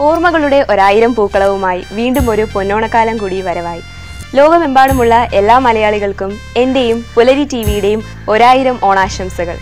ഓർമ്മകളുടെ ഒരായിരം പൂക്കളവുമായി വീണ്ടും ഒരു പൊന്നോണക്കാലം കൂടി വരവായി. ലോകമെമ്പാടുമുള്ള എല്ലാ മലയാളികൾക്കും എന്റെയും പുലരി ടി വിയുടെയും ഒരായിരം ഓണാശംസകൾ.